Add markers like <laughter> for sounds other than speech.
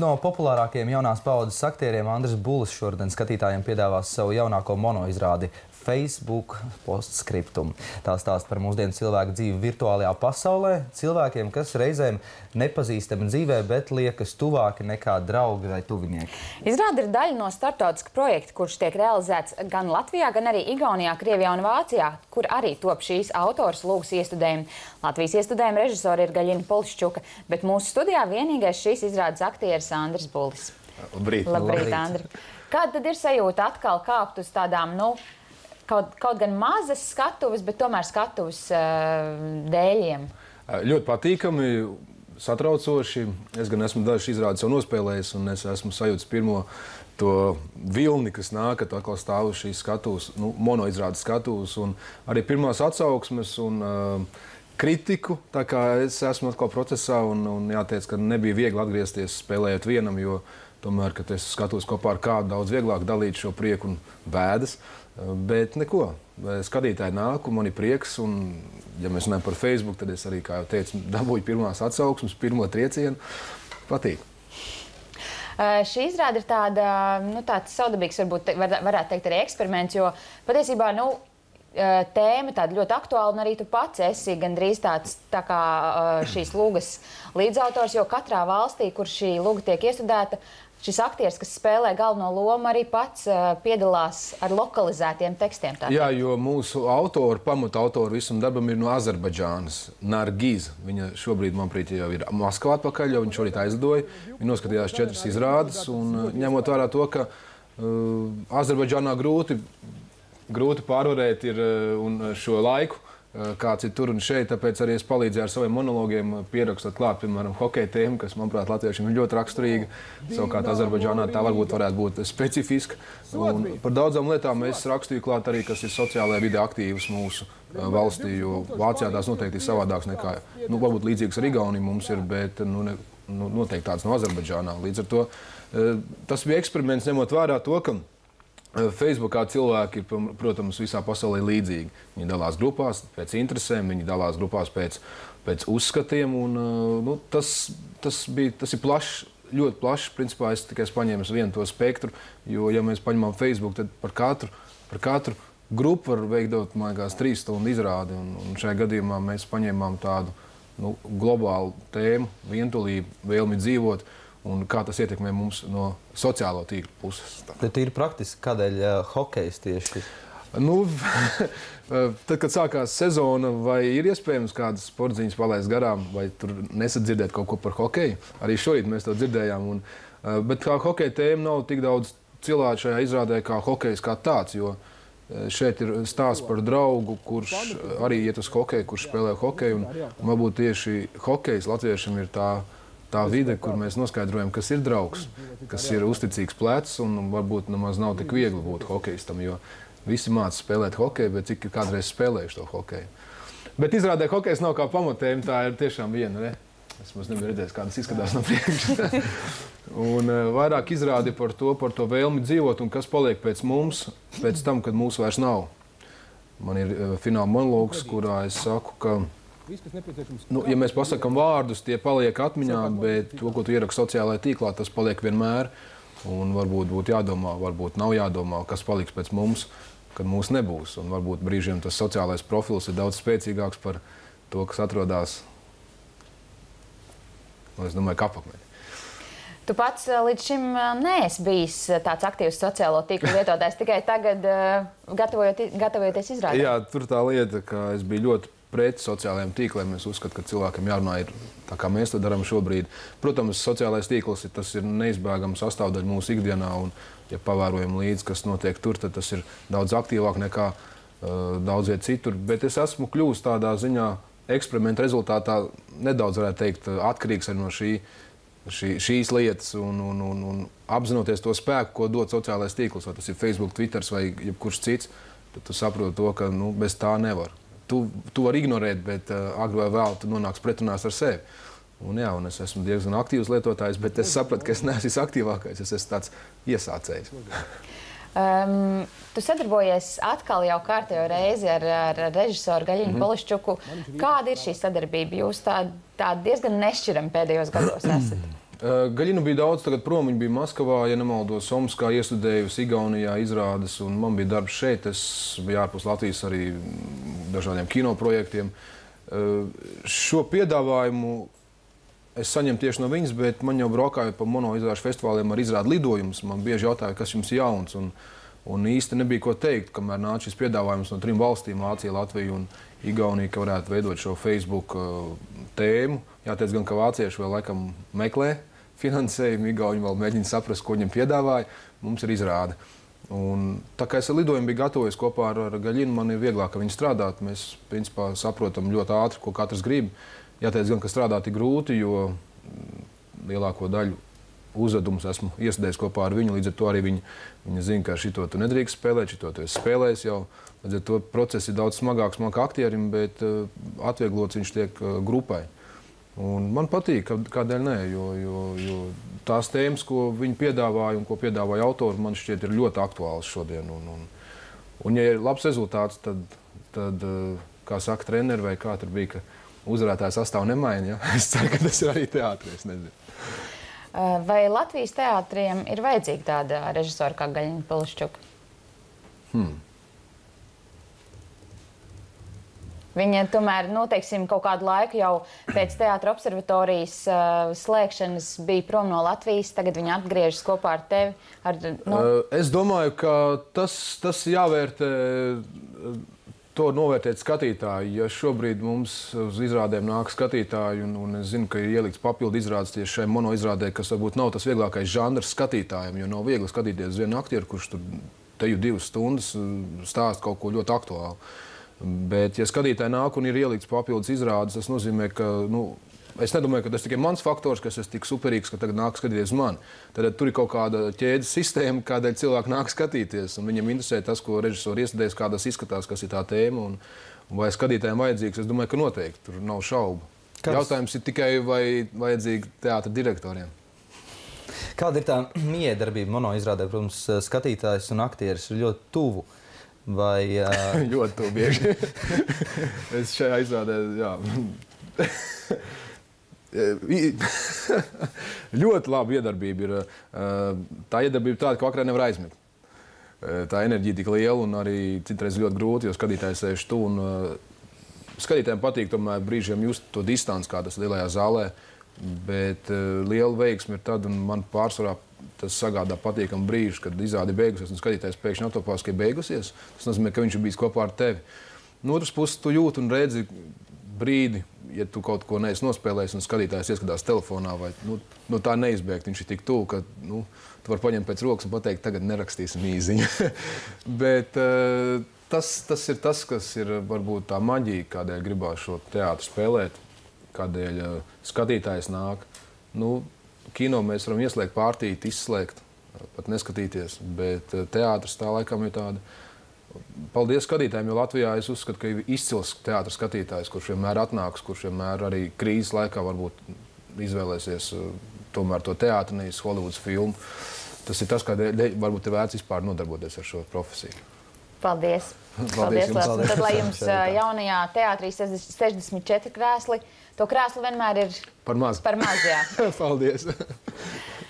No populārākajiem jaunās paudzes aktieriem Andris Bulis šodien skatītājiem piedāvās savu jaunāko monoizrādi Facebook postscriptum. Tā stāsta par mūsdienu cilvēku dzīvi virtuālajā pasaulē, cilvēkiem, kas reizēm nepazīstami dzīvē, bet liekas tuvāki nekā draugi vai tuvinieki. Izrāda ir daļa no starptautiska projekta, kurš tiek realizēts gan Latvijā, gan arī Igaunijā, Krievijā un Vācijā, kur arī top šīs autors lūgas iestudējumi. Latvijas iestudējuma režisori ir Gaļina Polišķuka, bet mūsu studijā vienīgais šīs izrādes aktieris Andris Bulis. Labrīt. Labrīt, Andri. Kāda tad ir sajūta atkal kāpt uz tādām, nu, kaut, kaut gan mazas skatuves, bet tomēr skatuves uh, dēļiem? Ļoti patīkami, satraucoši. Es gan esmu dažas izrādes jau nospēlējis, un es esmu sajūtis pirmo to vilni, kas nāk, kad atkal stāv uz šīs skatuves, nu, monoizrādes skatuves, un arī pirmās atsauksmes un uh, kritiku. Es esmu atkal procesā, un, un jāteic, ka nebija viegli atgriezties spēlējot vienam, jo tomēr, kad es skatos kopā ar kādu, daudz vieglāk dalīt šo prieku un bēdas. Bet neko, skatītāji nāk, un man ir prieks. Un, ja mēs runājam par Facebook, tad es arī, kā jau teicu, dabūju pirmās atsauksmes, pirmo triecienu. Patīk. Uh, šī izrāde ir tāda, nu, tāds saudabīgs, varbūt var, varētu teikt, arī eksperiments, jo patiesībā, nu, tēma tāda ļoti aktuāla, un arī tu pats esi gandrīz tāds tā kā šīs lūgas līdzautors, jo katrā valstī, kur šī lūga tiek iestudēta, šis aktieris, kas spēlē galveno lomu, arī pats uh, piedalās ar lokalizētiem tekstiem. Jā, jo mūsu autori, pamata autori visam darbam ir no Azerbaidžānas, Nargīza. Viņa šobrīd, manuprāt, jau ir Maskavā atpakaļ, jo viņš šorīt aizlidoja. Viņa noskatījās četras izrādes, un uh, ņemot vērā to, ka uh, Azerbaidžānā grūti, grūti pārvarēt ir, uh, šo laiku, kāds ir tur un šeit. Tāpēc arī es palīdzēju ar saviem monologiem, eh, pierakstot klāt, piemēram, hokeja tēmu, kas, manuprāt, latviešiem ir ļoti raksturīga. Savukārt Azerbaidžānā tā varbūt varētu būt specifiska. Un par daudzām lietām es rakstīju klāt arī, kas ir sociālajā vidē aktīvas mūsu eh, valstī, jo Vācijā tās noteikti ir savādākas nekā, nu, varbūt līdzīgas ar Igauniju mums ir, bet, nu, ne, nu noteikti tāds no Azerbaidžānā. Līdz ar to tas bija eksperiments, ņemot vērā to, ka Eh, Facebookā cilvēki ir, protams, visā pasaulē līdzīgi. Viņi dalās grupās pēc interesēm, viņi dalās grupās pēc, pēc uzskatiem. Un, eh, nu, tas, tas, bija, tas ir plašs, ļoti plašs. Principā es tikai paņēmu vienu to spektru, jo, ja mēs paņemam Facebook, tad par katru, par katru grupu var veidot liekas, trīs stundu izrādi. Un, un šajā gadījumā mēs paņēmām tādu nu, globālu tēmu, vientulību, vēlmi dzīvot. Uh, un kā tas ietekmē mums no sociālo tīklu puses. Bet ir praktiski, kādēļ uh, hokejs tieši? Nu, <laughs> tad, kad sākās sezona, vai ir iespējams kādas sporta palaist garām, vai tur nesadzirdēt kaut ko par hokeju? Arī šorīt mēs to dzirdējām. Un, uh, bet kā hokeja tēma nav tik daudz cilvēku šajā izrādē kā hokejs kā tāds. Jo, uh, Šeit ir stāsts par draugu, kurš arī iet uz hokeju, kurš spēlē hokeju. Un, varbūt tieši hokejs latviešiem ir tā tā vide, kur mēs noskaidrojam, kas ir draugs, kas ir uzticīgs plecs un varbūt nemaz nav tik viegli būt hokeistam, jo visi māca spēlēt hokeju, bet cik ir kādreiz spēlējuši to hokeju. Bet izrādē hokejs nav kā pamatējuma, tā ir tiešām viena. Ne? Es maz nebiju redzējis, kā tas izskatās no priekša. <laughs> un uh, vairāk izrādi par to, par to vēlmi dzīvot un kas paliek pēc mums, pēc tam, kad mūsu vairs nav. Man ir uh, fināla monologs, kurā es saku, ka Viss, kas nepieciešams. Nu, ja mēs pasakām vārdus, tie paliek atmiņā, bet to, ko tu ieraksti sociālajā tīklā, tas paliek vienmēr. Un varbūt būtu jādomā, varbūt nav jādomā, kas paliks pēc mums, kad mūs nebūs. Un varbūt brīžiem tas sociālais profils ir daudz spēcīgāks par to, kas atrodas, nu, es domāju, kapakmeņā. Tu pats eh, līdz šim eh, neesi bijis eh, tāds aktīvs sociālo tīklu lietotājs, tikai tagad gatavojot, gatavojoties izrādē. Jā, tur tā lieta, ka es biju ļoti pret sociālajiem tīkliem. Es uzskatu, ka cilvēkam jārunā ir tā, kā mēs to darām šobrīd. Protams, sociālais tīkls ir, ir neizbēgama sastāvdaļa mūsu ikdienā. Un, ja pavērojam līdzi, kas notiek tur, tad tas ir daudz aktīvāk nekā uh, daudz viet citur. Bet es esmu kļuvis tādā ziņā, eksperimenta rezultātā nedaudz, varētu teikt, atkarīgs no šī. Šī, šīs lietas, un, un, un, un apzinoties to spēku, ko dod sociālais tīkls, vai tas ir Facebook, Twitter vai jebkurš cits, tad tu saproti to, ka nu, bez tā nevar tu, tu vari ignorēt, bet uh, agri vai vēl tu nonāks pretrunās ar sevi. Un, jā, un es esmu diezgan aktīvs lietotājs, bet es sapratu, ka es neesmu aktīvākais. Es esmu tāds iesācējs. Um, tu sadarbojies atkal jau kārtējo reizi ar, ar režisoru Gaļinu mm -hmm. Polišķuku. Kāda ir šī sadarbība? Jūs tā, tā diezgan nešķirami pēdējos gados esat. Gaļina bija daudz, tagad prom viņa bija Maskavā, ja nemaldos, Somskā iestudējusi, Igaunijā izrādes, un man bija darbs šeit. Es biju ārpus Latvijas arī dažādiem kinoprojektiem. Šo piedāvājumu es saņemu tieši no viņas, bet man jau braukājot pa monoizrāžu festivāliem ar izrādu lidojumus, man bieži jautāja, kas jums jauns. Un, un īsti nebija ko teikt, kamēr nāca šis piedāvājums no trim valstīm - Vācija, Latvija un Igaunija, ka varētu veidot šo Facebook tēmu. Jāteic gan, ka vācieši vēl laikam meklē finansējumu, Igauni vēl mēģina saprast, ko viņam piedāvāja. Mums ir izrāde. Un, tā kā es ar lidojumu biju gatavojis kopā ar, ar Gaļinu, man ir vieglāk ar viņu strādāt. Mēs principā saprotam ļoti ātri, ko katrs grib. Jāteic gan, ka strādāt ir grūti, jo mm, lielāko daļu uzvedumus esmu iestudējis kopā ar viņu. Līdz ar to arī viņa, viņa zina, ka šito tu nedrīkst spēlēt, šito tu esi spēlējis jau. Līdz ar to process ir daudz smagāks man kā aktierim, bet uh, atvieglots viņš tiek uh, grupai. Un man patīk, kādēļ nē, jo, jo, jo tās tēmas, ko viņi piedāvāja un ko piedāvāja autori, man šķiet, ir ļoti aktuāls šodien. Un, un, un ja ir labs rezultāts, tad, tad kā saka treneri vai kā tur bija, ka uzvarētājs sastāv nemaina. Ja? <laughs> Es ceru, ka tas ir arī teātris. Vai Latvijas teātriem ir vajadzīga tāda režisora kā Gaļina Pilšķuka? Hmm. Viņa tomēr, nu, teiksim, kaut kādu laiku jau pēc teātras observatorijas uh, slēgšanas bija prom no Latvijas. Tagad viņa atgriežas kopā ar tevi. Ar, nu. uh, es domāju, ka tas, tas jāvērtē. To novērtēt skatītāji. Ja šobrīd mums uz izrādēm nāk skatītāji, un, un es zinu, ka ir ielikts papildu izrādes tieši šai monoizrādē, kas varbūt nav tas vieglākais žanrs skatītājiem, jo nav viegli skatīties uz vienu aktieru, kurš tur teju divas stundas stāsta kaut ko ļoti aktuālu. Bet, ja skatītāji nāk un ir ielikts papildus izrādes, tas nozīmē, ka nu, es nedomāju, ka tas tikai mans faktors, kas ir tik superīgs, ka tagad nāk skatīties man. Tad tur ir kaut kāda ķēdes sistēma, kādēļ cilvēki nāk skatīties. Viņam interesē tas, ko režisors iestādēs, kā tas izskatās, kas ir tā tēma. Un, un vai skatītājiem vajadzīgs, es domāju, ka noteikti tur nav šaubu. Kāds? Jautājums ir tikai, vai vajadzīgi teātra direktoriem. Kāda ir tā miedarbība monoizrādē? Protams, skatītājs un aktieris ir ļoti tuvu. Uh, Vai, <laughs> uh... ļoti tuvu bieži. <laughs> es šajā izrādē, jā. <laughs> ļoti laba iedarbība ir. Tā iedarbība tāda, ka vakarā nevar aizmigt. Tā enerģija tik liela un arī citreiz ļoti grūti, jo skatītājs sēž tu. Un, skatītājiem patīk tomēr brīžiem just to distanci, kā tas lielajā zālē. Bet liela veiksme ir tad, un man pārsvarā tas sagādā patīkamu brīžu, kad izrādi beigusies un skatītājs pēkšņi atopās, ka ir beigusies. Tas nozīmē, ka viņš ir bijis kopā ar tevi. No otras puses, tu jūti un redzi brīdi, ja tu kaut ko neesi nospēlējis un skatītājs ieskatās telefonā, vai nu, no tā neizbēgt. Viņš ir tik tuvu, ka nu, tu vari paņemt pēc rokas un pateikt, tagad nerakstīsim īziņu. <laughs> Bet uh, tas, tas ir tas, kas ir varbūt tā maģija, kādēļ gribās šo teātru spēlēt, kādēļ uh, skatītājs nāk. Nu, kino mēs varam ieslēgt pārtīti, izslēgt, pat neskatīties. Bet eh, teātris tā laikam ir tāda. Paldies skatītājiem, jo Latvijā es uzskatu, ka ir izcils teātris skatītājs, kurš vienmēr atnāks, kurš vienmēr arī krīzes laikā varbūt izvēlēsies eh, tomēr to teātris, nevis Hollywoods filmu. Tas ir tas, kādēļ varbūt ir vērts vispār nodarboties ar šo profesiju. Paldies! Paldies, Paldies jums! Tad, lai jums jaunajā teātrī 64 krēsli, to krēslu vienmēr ir par maz. Par maz jā. <laughs> Paldies! <laughs>